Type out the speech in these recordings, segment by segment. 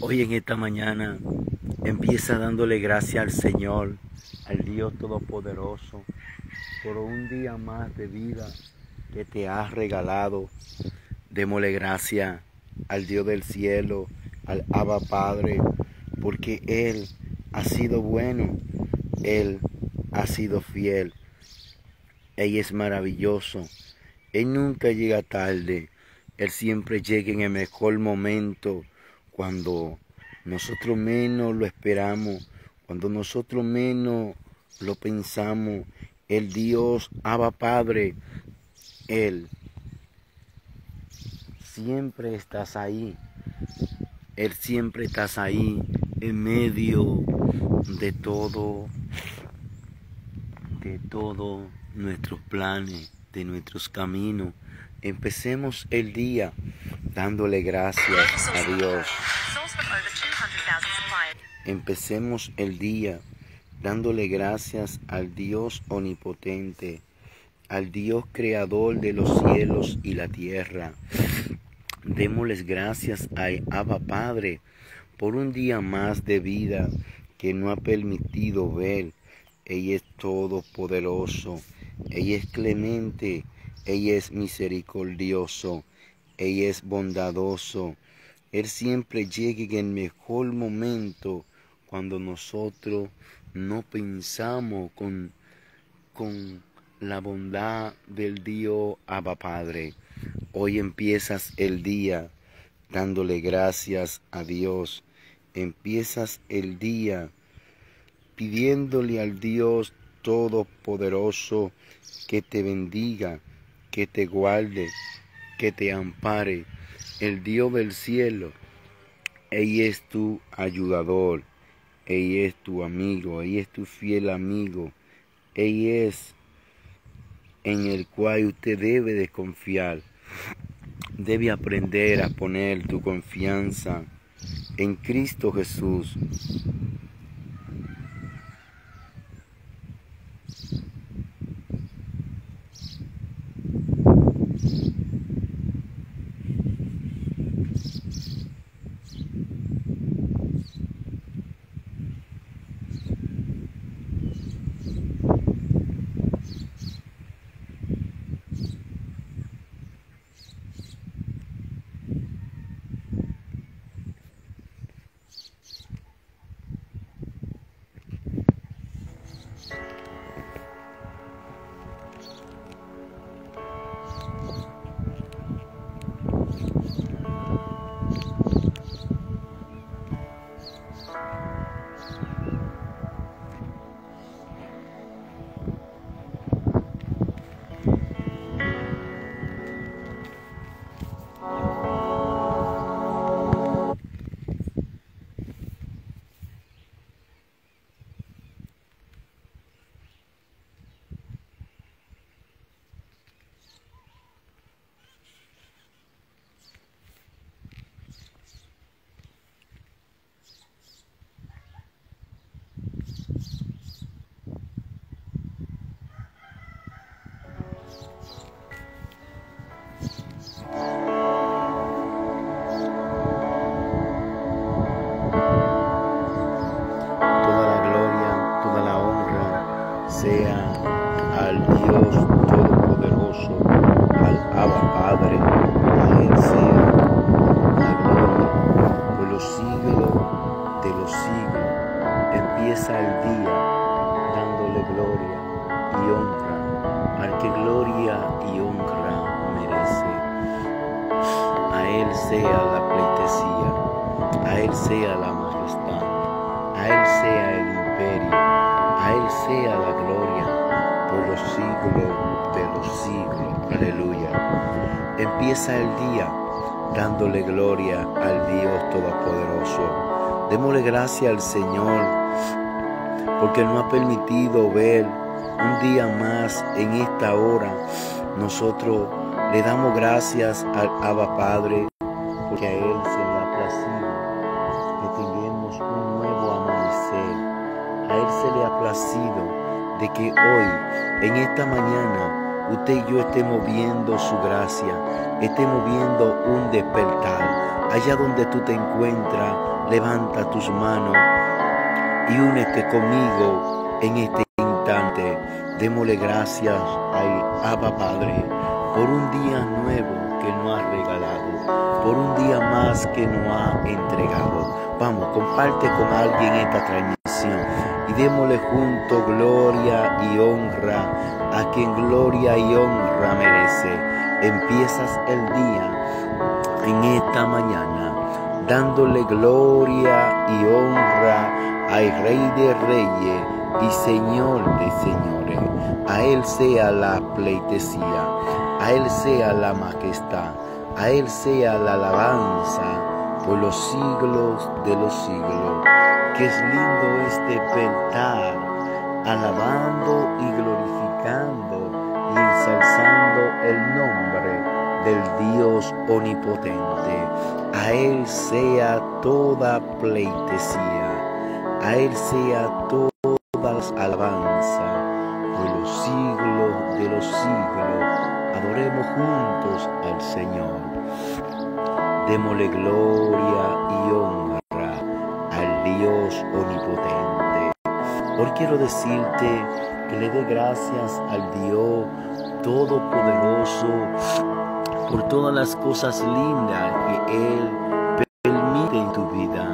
Hoy en esta mañana empieza dándole gracias al Señor, al Dios Todopoderoso, por un día más de vida que te ha regalado. Démosle gracias al Dios del cielo, al Abba Padre, porque Él ha sido bueno, Él ha sido fiel, Él es maravilloso, Él nunca llega tarde, Él siempre llega en el mejor momento cuando nosotros menos lo esperamos, cuando nosotros menos lo pensamos, el Dios Abba Padre, Él siempre estás ahí, Él siempre estás ahí en medio de todo, de todos nuestros planes, de nuestros caminos. Empecemos el día dándole gracias a Dios. Empecemos el día dándole gracias al Dios omnipotente, al Dios creador de los cielos y la tierra. Démosles gracias a Abba Padre por un día más de vida que no ha permitido ver. Ella es todopoderoso, ella es clemente, ella es misericordioso, ella es bondadoso. Él siempre llega en el mejor momento cuando nosotros no pensamos con, con la bondad del Dios Abba Padre. Hoy empiezas el día dándole gracias a Dios. Empiezas el día pidiéndole al Dios Todopoderoso que te bendiga, que te guarde, que te ampare. El Dios del cielo, Él es tu ayudador, Él es tu amigo, Él es tu fiel amigo, Él es en el cual usted debe de confiar. Debe aprender a poner tu confianza en Cristo Jesús. Empieza el día dándole gloria al Dios Todopoderoso. Démosle gracias al Señor porque nos ha permitido ver un día más en esta hora. Nosotros le damos gracias al Abba Padre porque a Él se le ha placido que tengamos un nuevo amanecer. A Él se le ha placido de que hoy, en esta mañana, usted y yo estemos viendo su gracia, estemos viendo un despertar. Allá donde tú te encuentras, levanta tus manos y únete conmigo en este instante. Démosle gracias a Abba Padre por un día nuevo que nos ha regalado, por un día más que nos ha entregado. Vamos, comparte con alguien esta transmisión y démosle junto gloria y honra a quien gloria y honra merece. Empiezas el día en esta mañana dándole gloria y honra al Rey de Reyes y Señor de Señores. A Él sea la pleitesía, a Él sea la majestad, a Él sea la alabanza por los siglos de los siglos. Que es lindo este pentar, alabando y glorificando y ensalzando el nombre del Dios omnipotente. A Él sea toda pleitesía, a Él sea toda alabanza por los siglos de los siglos. Adoremos juntos al Señor. Démosle gloria y honra al Dios omnipotente. Hoy quiero decirte que le dé gracias al Dios Todopoderoso por todas las cosas lindas que Él permite en tu vida.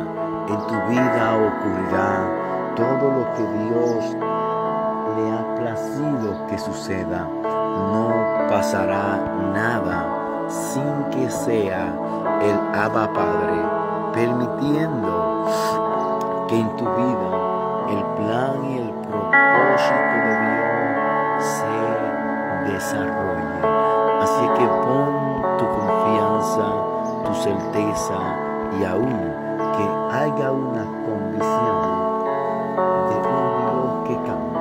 En tu vida ocurrirá todo lo que Dios le ha placido que suceda. No pasará nada sin que sea el Abba Padre permitiendo que en tu vida el plan y el propósito de Dios se desarrolle. Así que pon tu confianza, tu certeza y aún que haya una condición de un Dios que cambia,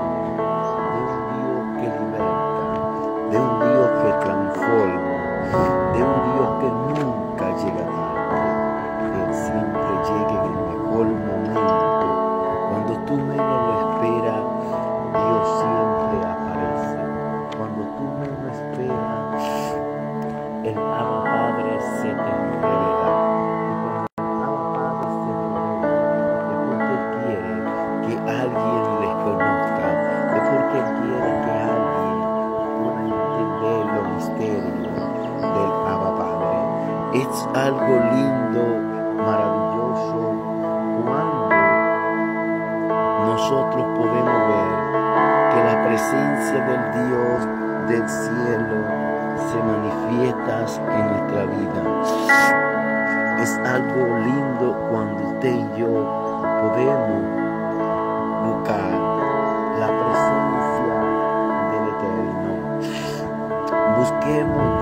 alguien les conozca, es porque quiere que alguien pueda entender los misterios del Abba Padre. Es algo lindo, maravilloso, cuando nosotros podemos ver que la presencia del Dios del cielo se manifiesta en nuestra vida. Es algo lindo cuando usted y yo podemos Busquemos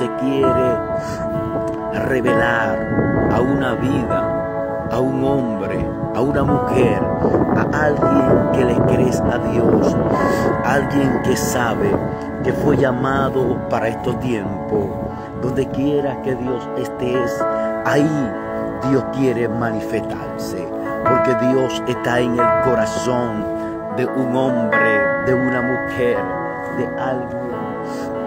se quiere revelar a una vida, a un hombre, a una mujer, a alguien que le crees a Dios, alguien que sabe que fue llamado para estos tiempos. Donde quiera que Dios estés, ahí Dios quiere manifestarse porque Dios está en el corazón de un hombre, de una mujer, de alguien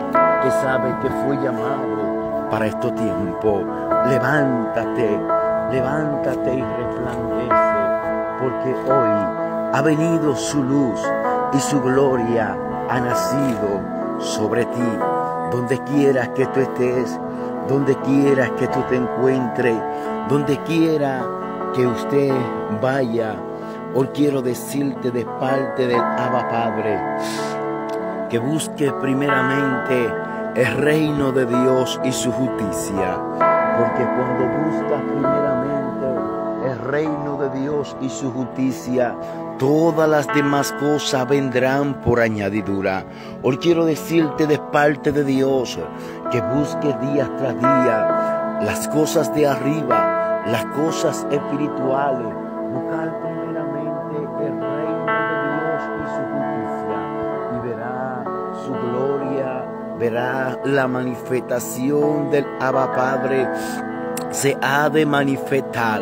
que sabe que fue llamado para estos tiempos. Levántate, levántate y resplandece, porque hoy ha venido su luz y su gloria ha nacido sobre ti. Donde quieras que tú estés, donde quieras que tú te encuentres, donde quiera que usted vaya, hoy quiero decirte de parte del Abba Padre que busque primeramente el reino de Dios y su justicia, porque cuando buscas primeramente el reino de Dios y su justicia, todas las demás cosas vendrán por añadidura. Hoy quiero decirte de parte de Dios que busques día tras día las cosas de arriba las cosas espirituales, la manifestación del Abba Padre se ha de manifestar.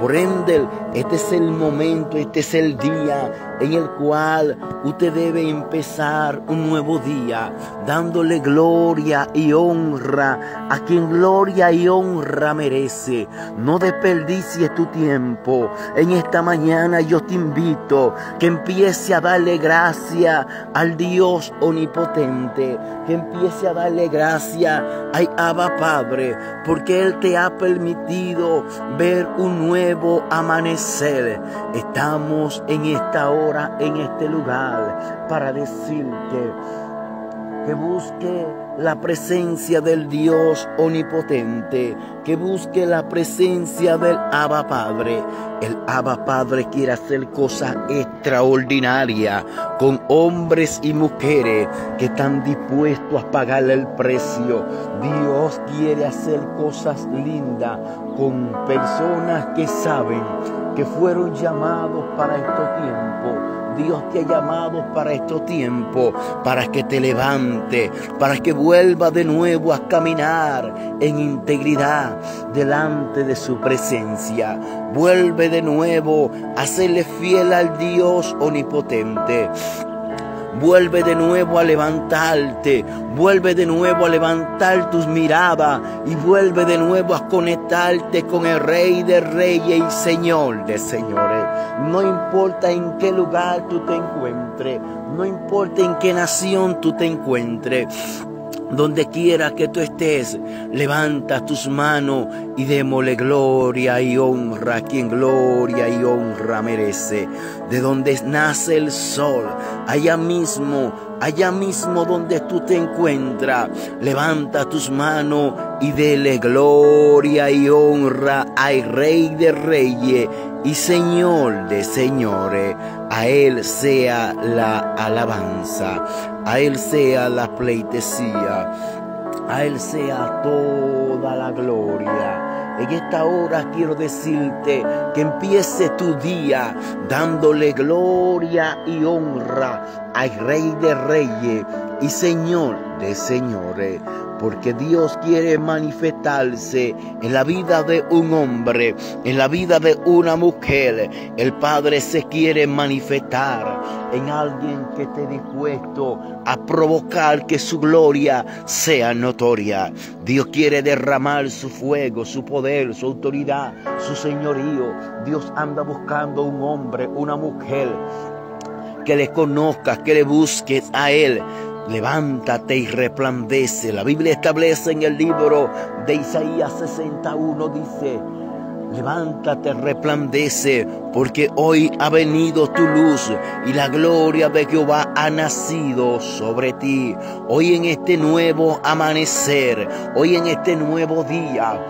Por ende, este es el momento, este es el día en el cual usted debe empezar un nuevo día, dándole gloria y honra a quien gloria y honra merece. No desperdicies tu tiempo. En esta mañana yo te invito que empiece a darle gracia al Dios omnipotente, que empiece a darle gracia al Abba Padre, porque Él te ha permitido ver un nuevo amanecer. Estamos en esta hora, en este lugar, para decirte que busque la presencia del Dios omnipotente, que busque la presencia del Abba Padre. El Abba Padre quiere hacer cosas extraordinarias con hombres y mujeres que están dispuestos a pagarle el precio. Dios quiere hacer cosas lindas con personas que saben que fueron llamados para estos tiempos Dios te ha llamado para estos tiempos, para que te levante, para que vuelva de nuevo a caminar en integridad delante de su presencia. Vuelve de nuevo a serle fiel al Dios omnipotente. Vuelve de nuevo a levantarte, vuelve de nuevo a levantar tus miradas y vuelve de nuevo a conectarte con el Rey de Reyes y Señor de Señores. No importa en qué lugar tú te encuentres, no importa en qué nación tú te encuentres. Donde quiera que tú estés, levanta tus manos y démosle gloria y honra a quien gloria y honra merece. De donde nace el sol, allá mismo, allá mismo donde tú te encuentras, levanta tus manos y dele gloria y honra al Rey de Reyes y Señor de señores. A Él sea la alabanza, a Él sea la pleitesía, a Él sea toda la gloria. En esta hora quiero decirte que empiece tu día dándole gloria y honra al Rey de Reyes y Señor de Señores porque Dios quiere manifestarse en la vida de un hombre, en la vida de una mujer. El Padre se quiere manifestar en alguien que esté dispuesto a provocar que su gloria sea notoria. Dios quiere derramar su fuego, su poder, su autoridad, su señorío. Dios anda buscando un hombre, una mujer que le conozcas, que le busques a Él Levántate y resplandece. La Biblia establece en el libro de Isaías 61, dice, levántate, resplandece, porque hoy ha venido tu luz y la gloria de Jehová ha nacido sobre ti. Hoy en este nuevo amanecer, hoy en este nuevo día,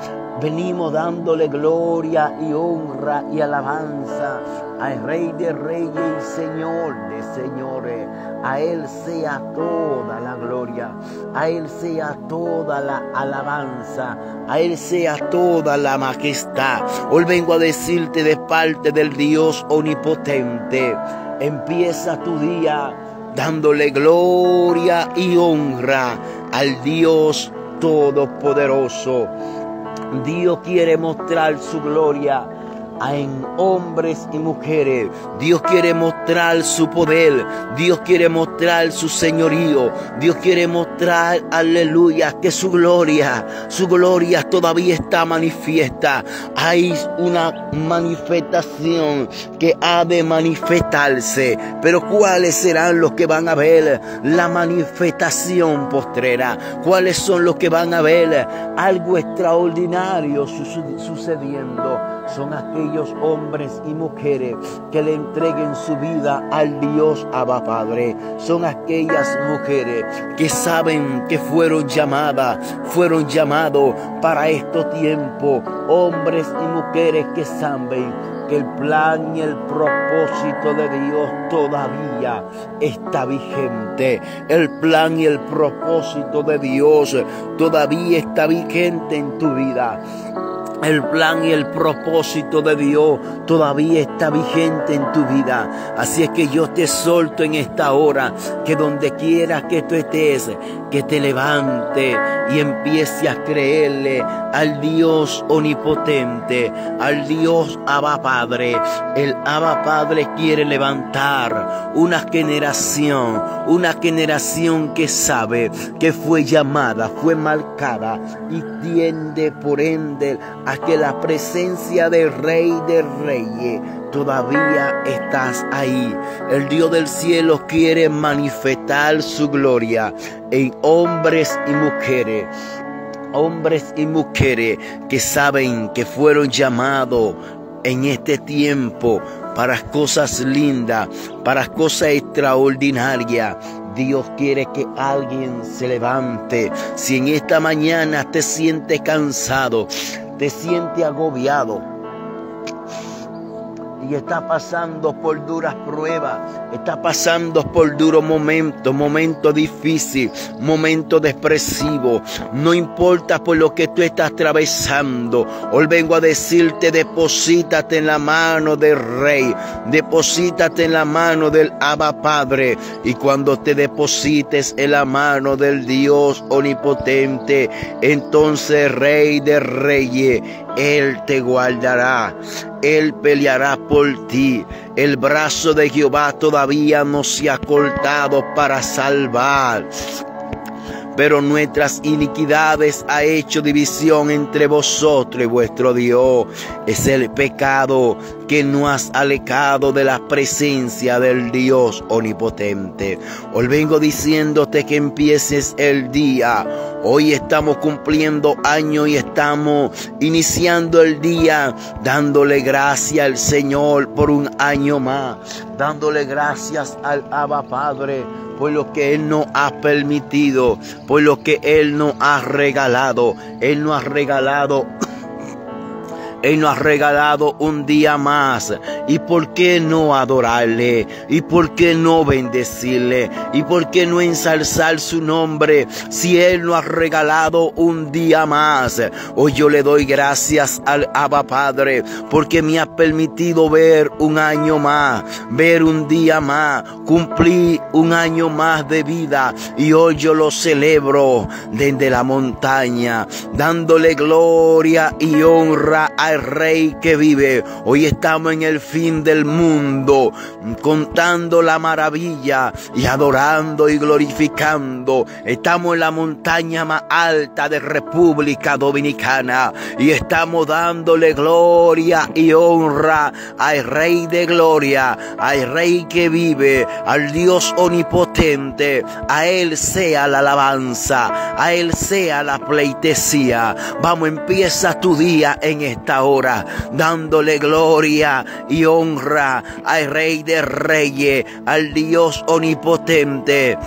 venimos dándole gloria y honra y alabanza al Rey de Reyes y Señor de Señores. A Él sea toda la gloria, a Él sea toda la alabanza, a Él sea toda la majestad. Hoy vengo a decirte de parte del Dios omnipotente, empieza tu día dándole gloria y honra al Dios todopoderoso. Dios quiere mostrar su gloria en hombres y mujeres. Dios quiere mostrar su poder. Dios quiere mostrar su señorío. Dios quiere mostrar, aleluya, que su gloria, su gloria todavía está manifiesta. Hay una manifestación que ha de manifestarse. Pero ¿cuáles serán los que van a ver la manifestación postrera? ¿Cuáles son los que van a ver algo extraordinario sucediendo? Son aquellos hombres y mujeres que le entreguen su vida al Dios Abba Padre. Son aquellas mujeres que saben que fueron llamadas, fueron llamados para estos tiempos. Hombres y mujeres que saben el plan y el propósito de Dios todavía está vigente. El plan y el propósito de Dios todavía está vigente en tu vida. el plan y el propósito de Dios todavía está vigente en tu vida. Así es que yo te solto en esta hora, que donde quieras que tú estés, que te levante y empiece a creerle al Dios omnipotente, al Dios Abba El Abba Padre quiere levantar una generación, una generación que sabe que fue llamada, fue marcada y tiende por ende a que la presencia del Rey de Reyes todavía estás ahí. El Dios del cielo quiere manifestar su gloria en hombres y mujeres. Hombres y mujeres que saben que fueron llamados en este tiempo para cosas lindas, para cosas extraordinarias. Dios quiere que alguien se levante. Si en esta mañana te sientes cansado, te sientes agobiado, y está pasando por duras pruebas, está pasando por duros momentos, momentos difíciles, momentos depresivos. No importa por lo que tú estás atravesando. Hoy vengo a decirte, deposítate en la mano del Rey, deposítate en la mano del Abba Padre. Y cuando te deposites en la mano del Dios omnipotente, entonces Rey de Reyes, Él te guardará. Él peleará por ti. El brazo de Jehová todavía no se ha cortado para salvar pero nuestras iniquidades ha hecho división entre vosotros y vuestro Dios. Es el pecado que no has alejado de la presencia del Dios omnipotente. Hoy vengo diciéndote que empieces el día. Hoy estamos cumpliendo año y estamos iniciando el día dándole gracias al Señor por un año más, dándole gracias al Abba Padre por lo que Él nos ha permitido, por lo que Él nos ha regalado. Él nos ha regalado él nos ha regalado un día más. ¿Y por qué no adorarle? ¿Y por qué no bendecirle? ¿Y por qué no ensalzar su nombre si Él nos ha regalado un día más? Hoy yo le doy gracias al Abba Padre porque me ha permitido ver un año más, ver un día más, cumplir un año más de vida. Y hoy yo lo celebro desde la montaña, dándole gloria y honra a Rey que vive. Hoy estamos en el fin del mundo, contando la maravilla y adorando y glorificando. Estamos en la montaña más alta de República Dominicana y estamos dándole gloria y honra al Rey de Gloria, al Rey que vive, al Dios omnipotente. A Él sea la alabanza, a Él sea la pleitesía. Vamos, empieza tu día en esta hora, dándole gloria y honra al Rey de Reyes, al Dios omnipotente.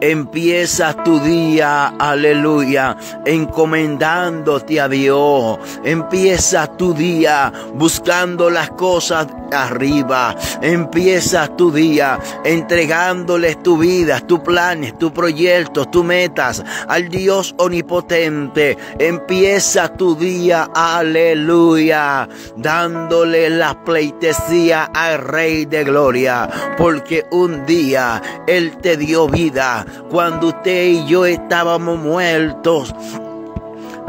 Empieza tu día, aleluya, encomendándote a Dios. Empieza tu día buscando las cosas arriba. Empieza tu día entregándoles tu vida, tus planes, tus proyectos, tus metas al Dios omnipotente. Empieza tu día, aleluya, dándole la pleitesía al Rey de Gloria, porque un día Él te dio vida cuando usted y yo estábamos muertos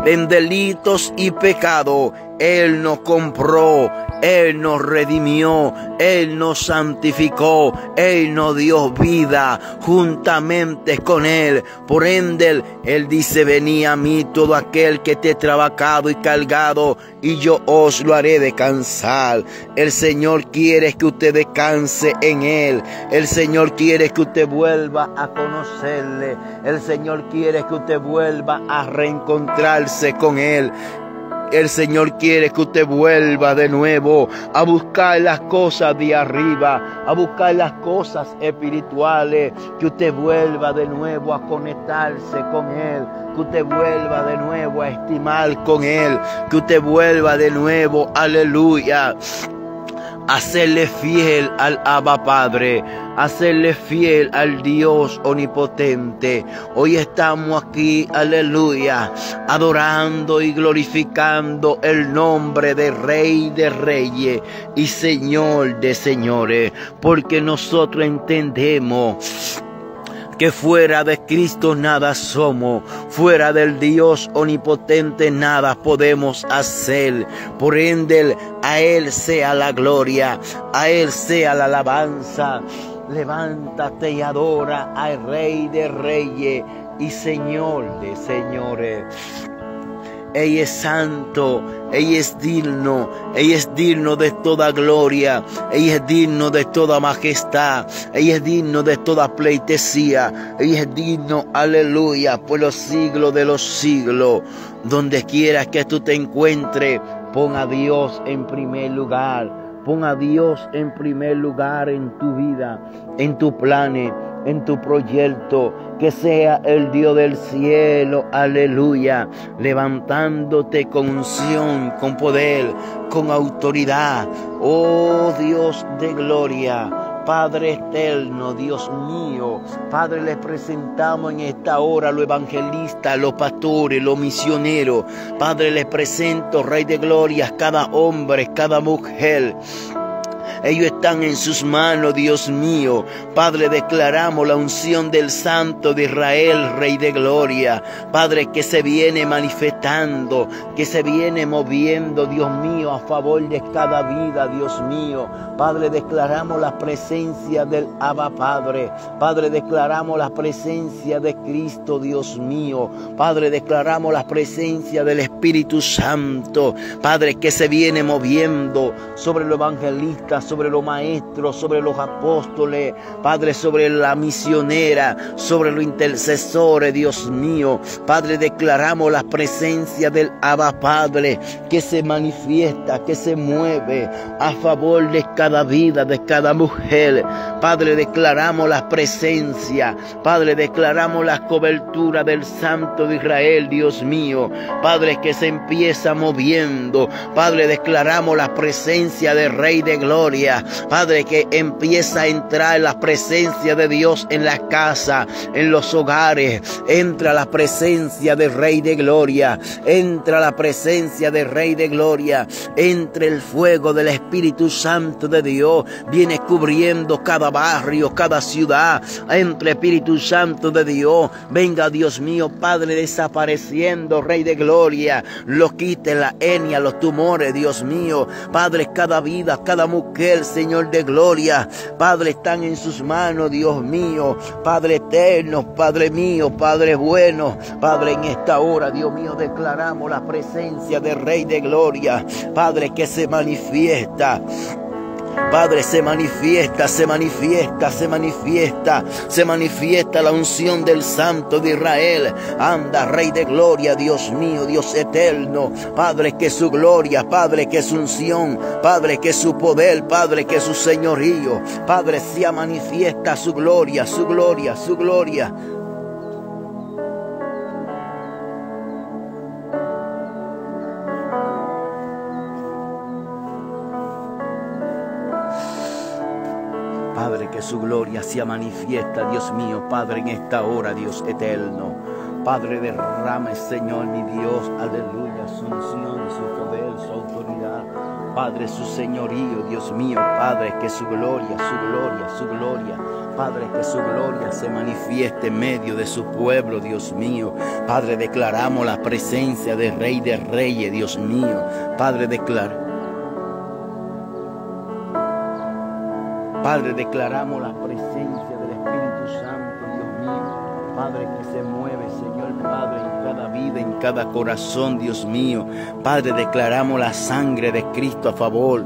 en delitos y pecado. Él nos compró, él nos redimió, Él nos santificó, Él nos dio vida juntamente con Él. Por ende, Él dice, venía a mí todo aquel que esté trabajado y cargado, y yo os lo haré descansar. El Señor quiere que usted descanse en Él. El Señor quiere que usted vuelva a conocerle. El Señor quiere que usted vuelva a reencontrarse con Él. El Señor quiere que usted vuelva de nuevo a buscar las cosas de arriba, a buscar las cosas espirituales, que usted vuelva de nuevo a conectarse con Él, que usted vuelva de nuevo a estimar con Él, que usted vuelva de nuevo, aleluya hacerle fiel al Abba Padre, hacerle fiel al Dios omnipotente. Hoy estamos aquí, aleluya, adorando y glorificando el nombre de Rey de Reyes y Señor de Señores, porque nosotros entendemos que fuera de Cristo nada somos, fuera del Dios omnipotente nada podemos hacer. Por ende, a Él sea la gloria, a Él sea la alabanza. Levántate y adora al Rey de Reyes y Señor de Señores. Ella es santo, ella es digno, ella es digno de toda gloria, ella es digno de toda majestad, ella es digno de toda pleitesía, ella es digno, aleluya, por los siglos de los siglos. Donde quieras que tú te encuentres, pon a Dios en primer lugar, pon a Dios en primer lugar en tu vida, en tu planes en tu proyecto, que sea el Dios del cielo, aleluya, levantándote con unción, con poder, con autoridad, oh Dios de gloria. Padre eterno, Dios mío, Padre, les presentamos en esta hora los evangelistas, los pastores, los misioneros. Padre, les presento, Rey de Gloria, cada hombre, cada mujer. Ellos están en sus manos, Dios mío. Padre, declaramos la unción del Santo de Israel, Rey de Gloria. Padre, que se viene manifestando, que se viene moviendo, Dios mío, a favor de cada vida, Dios mío. Padre, declaramos la presencia del Abba Padre. Padre, declaramos la presencia de Cristo, Dios mío. Padre, declaramos la presencia del Espíritu Santo. Padre, que se viene moviendo sobre los evangelistas sobre los maestros, sobre los apóstoles, Padre, sobre la misionera, sobre los intercesores, Dios mío. Padre, declaramos la presencia del Abba Padre que se manifiesta, que se mueve a favor de cada vida, de cada mujer. Padre, declaramos la presencia. Padre, declaramos la cobertura del Santo de Israel, Dios mío. Padre, que se empieza moviendo. Padre, declaramos la presencia del Rey de Gloria Padre, que empieza a entrar la presencia de Dios en la casa, en los hogares. Entra la presencia del Rey de Gloria. Entra la presencia del Rey de Gloria. Entre el fuego del Espíritu Santo de Dios. Viene cubriendo cada barrio, cada ciudad. Entre Espíritu Santo de Dios. Venga Dios mío, Padre, desapareciendo, Rey de Gloria. Lo quite la enia, los tumores, Dios mío. Padre, cada vida, cada mujer el Señor de gloria. Padre, están en sus manos, Dios mío. Padre eterno, Padre mío, Padre bueno. Padre, en esta hora, Dios mío, declaramos la presencia del Rey de gloria. Padre, que se manifiesta. Padre, se manifiesta, se manifiesta, se manifiesta, se manifiesta la unción del Santo de Israel. Anda, Rey de gloria, Dios mío, Dios eterno. Padre, que su gloria, Padre, que su unción, Padre, que su poder, Padre, que su señorío. Padre, se manifiesta su gloria, su gloria, su gloria. Padre, que su gloria sea manifiesta, Dios mío, Padre, en esta hora, Dios eterno. Padre, derrame, Señor, mi Dios, aleluya, su unción, su poder, su autoridad. Padre, su señorío, Dios mío, Padre, que su gloria, su gloria, su gloria. Padre, que su gloria se manifieste en medio de su pueblo, Dios mío. Padre, declaramos la presencia del Rey de Reyes, Dios mío. Padre, declara. Padre, declaramos la presencia del Espíritu Santo, Dios mío. Padre, que se mueve, Señor Padre, en cada vida, en cada corazón, Dios mío. Padre, declaramos la sangre de Cristo a favor